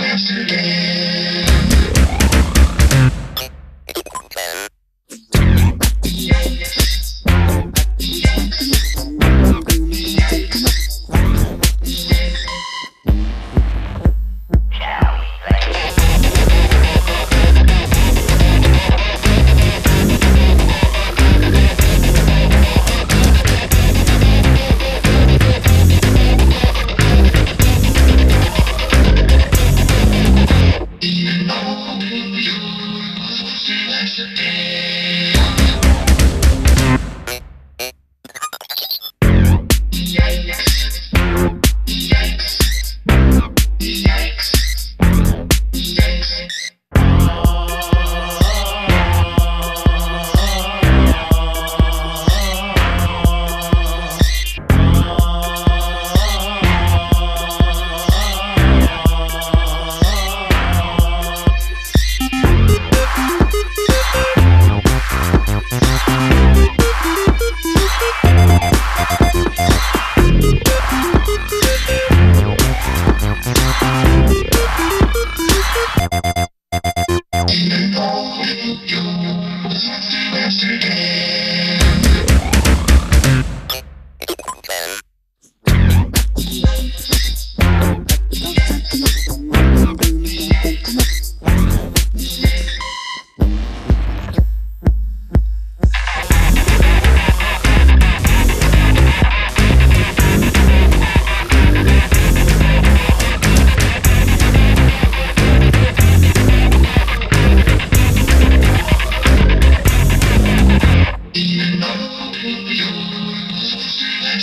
yesterday.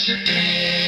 yesterday.